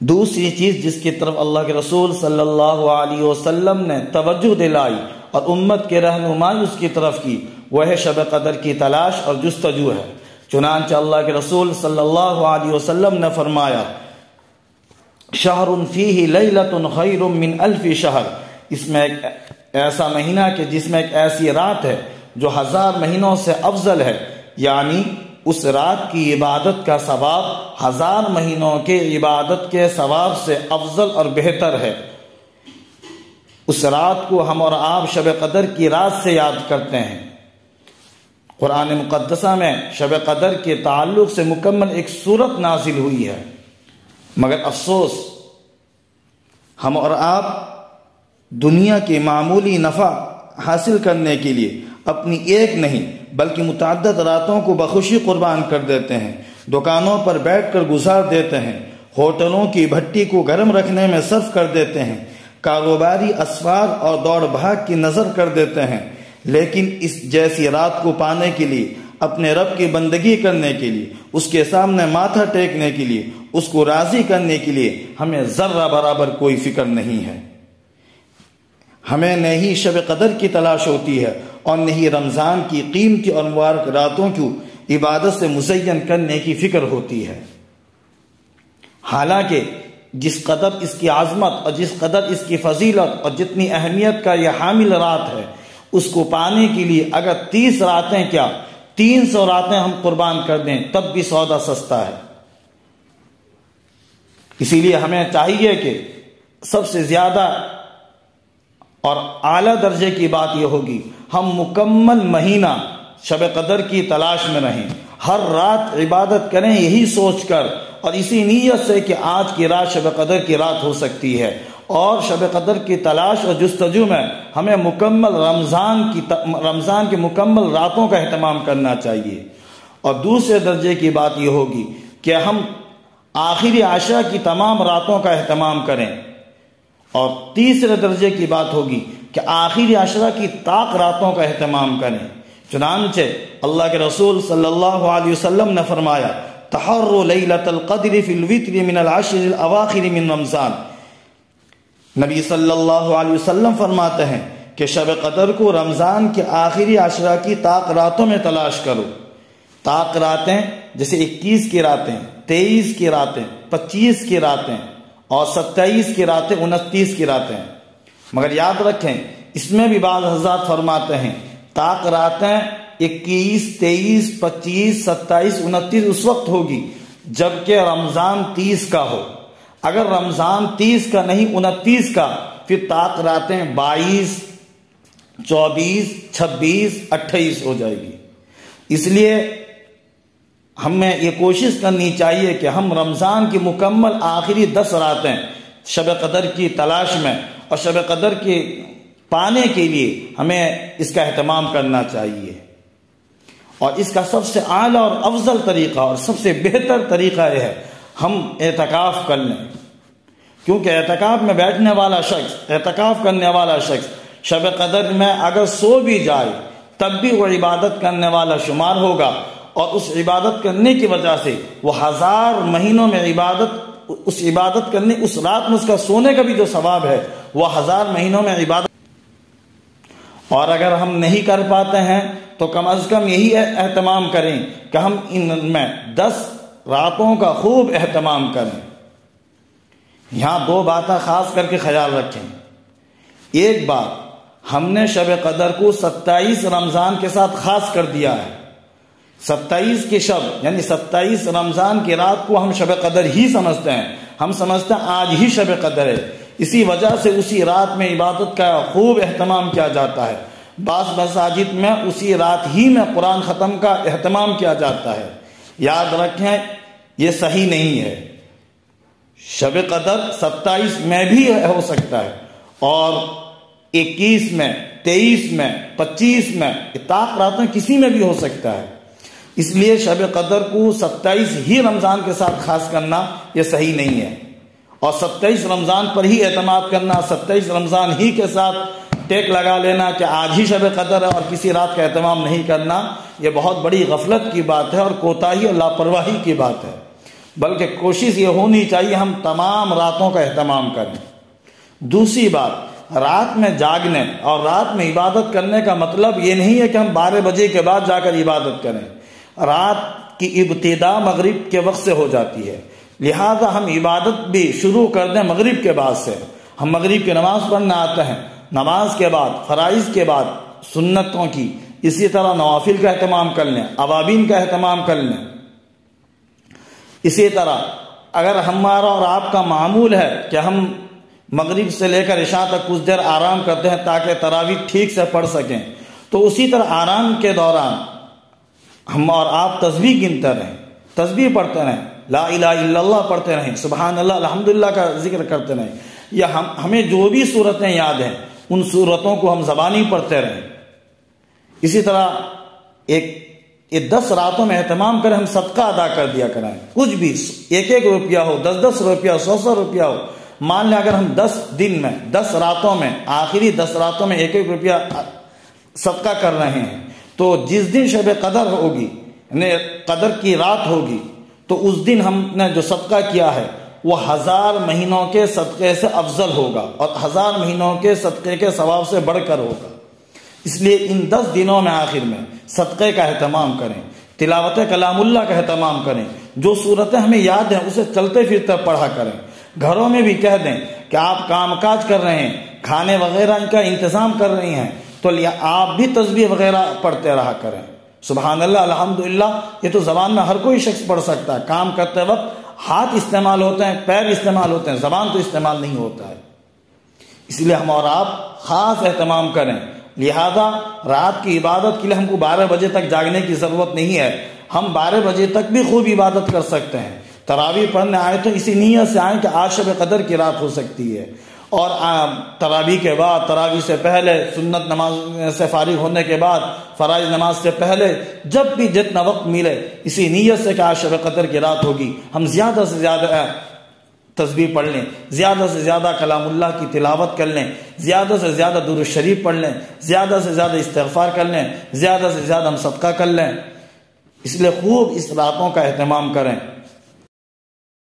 दूसरी चीज़ जिसकी तरफ़ अल्लाह के रसूल सल्लल्लाहु अलैहि वसल्लम ने तवज्जो दिलाई और उम्मत के रहनुमाई उसकी तरफ़ की, वह है शब कदर की तलाश और जस्तजू है। चुनानच अल्लाह के रसूल सल्लल्लाहु अलैहि वसल्लम ने फरमाया शहर फ़ी लतन खैर मिन अल्फी शहर। इसमें एक ऐसा महीना कि जिसमें एक ऐसी रात है जो हज़ार महीनों से अफजल है, यानी उस रात की इबादत का सवाब, हज़ार महीनों के इबादत के सवाब से अफजल और बेहतर है। उस रात को हम और आप शब कदर की रात से याद करते हैं। कुरान मुकदसा में शब कदर के ताल्लुक से मुकम्मल एक सूरत नाजिल हुई है। मगर अफसोस, हम और आप दुनिया के मामूली नफ़ा हासिल करने के लिए अपनी एक नहीं, बल्कि मुतद रातों को बखुशी कुर्बान कर देते हैं, दुकानों पर बैठ कर गुजार देते हैं, होटलों की भट्टी को गर्म रखने में सर्फ कर देते हैं, कारोबारी असफार और दौड़ भाग की नज़र कर देते हैं, लेकिन इस जैसी रात को पाने के लिए, अपने रब की बंदगी करने के लिए, उसके सामने माथा टेकने के लिए, उसको राज़ी करने के लिए हमें जर्रा बराबर कोई फ़िक्र नहीं है। हमें नहीं शब कदर की तलाश होती है और नहीं रमज़ान की कीमती और मुबारक रातों की इबादत से मुजयन करने की फ़िक्र होती है। हालाँकि जिस कदर इसकी आजमत और जिस कदर इसकी फजीलत और जितनी अहमियत का यह हामिल रात है, उसको पाने के लिए अगर तीस रातें क्या, तीन सौ रातें हम कुर्बान कर दें, तब भी सौदा सस्ता है। इसीलिए हमें चाहिए कि सबसे ज़्यादा और आला दर्जे की बात यह होगी, हम मुकम्मल महीना शब कदर की तलाश में रहें। हर रात इबादत करें यही सोचकर, और इसी नीयत से कि आज की रात शब कदर की रात हो सकती है। और शब कदर की तलाश और जस्तजु में हमें मुकम्मल रमज़ान की रमज़ान की मुकम्मल रातों का अहतमाम करना चाहिए। और दूसरे दर्जे की बात यह होगी कि हम आखिरी आशा की तमाम रातों का अहतमाम करें। और तीसरे दर्जे की बात होगी कि आखिरी आशरा की ताक रातों का अहतमाम करें। चुनानचे अल्लाह के रसूल सल्लल्लाहु अलैहि वसल्लम ने फरमाया, तहर्र लैलतल क़द्र फिल वित्र मिन अल अवाखिर मिन रमज़ान। नबी सल्लल्लाहु अलैहि वसल्लम फरमाते हैं कि शब कदर को रमज़ान के आखिरी आशरा की ताक रातों में तलाश करो। ताक रातें, जैसे 21 की रातें 23 की रातें 25 की रातें और 27 की रातें उनतीस की रातें। मगर याद रखें, इसमें भी बाद हजरात फरमाते हैं, ताक रातें इक्कीस, तेईस, पच्चीस, सत्ताईस, उनतीस उस वक्त होगी, जबकि रमज़ान तीस का हो। अगर रमज़ान तीस का नहीं, उनतीस का, फिर ताक रातें बाईस, चौबीस, छब्बीस, अट्ठाईस हो जाएगी। इसलिए हमें ये कोशिश करनी चाहिए कि हम रमज़ान की मुकम्मल आखिरी दस रातें शब कदर की तलाश में और शब कदर के पाने के लिए हमें इसका अहतमाम करना चाहिए। और इसका सबसे आला और अफजल तरीका और सबसे बेहतर तरीका यह है, हम एतकाफ़ कर लें। क्योंकि एहतकाफ में बैठने वाला शख्स एहतकाफ करने वाला शख्स शब कदर में अगर सो भी जाए, तब भी वो इबादत करने वाला शुमार होगा। और उस इबादत करने की वजह से वह हज़ार महीनों में इबादत, उस इबादत करने, उस रात में उसका सोने का भी जो सवाब है वह हज़ार महीनों में इबादत और अगर हम नहीं कर पाते हैं तो कम अज कम यही एहतमाम करें कि हम इनमें दस रातों का खूब एहतमाम करें। यहाँ दो बातें खास करके ख्याल रखें। एक बात, हमने शब कदर को 27 रमज़ान के साथ खास कर दिया है। 27 के शब, यानी 27 रमज़ान की रात को हम शब कदर ही समझते हैं। हम समझते हैं आज ही शब कदर है। इसी वजह से उसी रात में इबादत का खूब अहतमाम किया जाता है। बास मसाजिद में उसी रात ही में कुरान ख़त्म का अहतमाम किया जाता है। याद रखें यह सही नहीं है। शब कदर सत्ताईस में भी हो सकता है और इक्कीस में, तेईस में, पच्चीस में, इताक रातें किसी में भी हो सकता है। इसलिए शब कदर को सत्ताईस ही रमज़ान के साथ खास करना यह सही नहीं है। और सत्ताईस रमज़ान पर ही एतमाद करना, सत्ताईस रमज़ान ही के साथ टेक लगा लेना कि आज ही शब कदर है और किसी रात का एहतमाम नहीं करना यह बहुत बड़ी गफलत की बात है और कोताही और लापरवाही की बात है। बल्कि कोशिश ये होनी चाहिए हम तमाम रातों का अहतमाम करें। दूसरी बात, रात में जागने और रात में इबादत करने का मतलब ये नहीं है कि हम बारह बजे के बाद जाकर इबादत करें। रात की इब्तदा मगरिब के वक्त से हो जाती है। लिहाजा हम इबादत भी शुरू कर दें मगरिब के बाद से। हम मगरिब की नमाज़ पढ़ने आते हैं। नमाज़ के बाद, फ़राइज़ के बाद, सुन्नतों की, इसी तरह नवाफिल का अहतमाम कर लें, अवाबीन का अहतमाम कर लें। इसी तरह, अगर हमारा और आपका मामूल है कि हम मगरिब से लेकर इशा तक कुछ देर आराम करते हैं ताकि तरावी ठीक से पढ़ सकें तो उसी तरह आराम के दौरान हम और आप तस्वीर गिनते रहें तस्वीर पढ़ते रहें, ला इला पढ़ते रहें सुबहान अल्लाह अल्हम्दुलिल्लाह का ज़िक्र करते रहें, या हम, हमें जो भी सूरतें याद हैं, उन सूरतों को हम जबानी पढ़ते रहें। इसी तरह एक ये दस रातों में एहतमाम करें, हम सबका अदा कर दिया करें कुछ भी, एक एक रुपया हो, दस दस रुपया सौ सौ रुपया हो, मान लें अगर हम दस दिन में, दस रातों में, आखिरी दस रातों में एक एक रुपया सबका कर रहे हैं तो जिस दिन शब कदर होगी कदर की रात होगी तो उस दिन हमने जो सदका किया है, वो हज़ार महीनों के सदक़े से अफजल होगा और हज़ार महीनों के सदक़े के सवाब से बढ़कर होगा। इसलिए इन दस दिनों में आखिर में सदक़े का अहतमाम करें तिलावत कलामुल्ला का अहतमाम करें, जो सूरतें हमें याद हैं, उसे चलते फिरते पढ़ा करें। घरों में भी कह दें कि आप कामकाज कर रहे हैं, खाने वगैरह का इंतज़ाम कर रही हैं तो आप भी तस्वीर वगैरह पढ़ते रहा करें। सुबह अल्लाह अल्हम्दुलिल्लाह, ये तो जबान में हर कोई शख्स पढ़ सकता है। काम करते वक्त हाथ इस्तेमाल होते हैं, पैर इस्तेमाल होते हैं, जबान तो इस्तेमाल नहीं होता है। इसलिए हम और आप खास एहतमाम करें। लिहाजा रात की इबादत के लिए हमको बारह बजे तक जागने की ज़रूरत नहीं है। हम बारह बजे तक भी खूब इबादत कर सकते हैं। तरावी पढ़ने आए तो इसी नीयत से आए कि आज शब कदर की रात हो सकती है। और तरावी के बाद, तरावी से पहले, सुन्नत नमाज़ से फारिग होने के बाद फ़राज नमाज़ से पहले, जब भी जितना वक्त मिले, इसी नीयत से कि आज शब कदर की रात होगी। हम ज़्यादा से ज़्यादा तस्वीर पढ़ लें, ज़्यादा से ज़्यादा कलामुल्ला की तिलावत कर लें, ज़्यादा से ज़्यादा दुर शरीफ पढ़ लें, ज़्यादा से ज़्यादा इस्तफ़ार कर लें, ज़्यादा से ज़्यादा हम सदका कर लें। इसलिए खूब इस रातों का अहतमाम करें।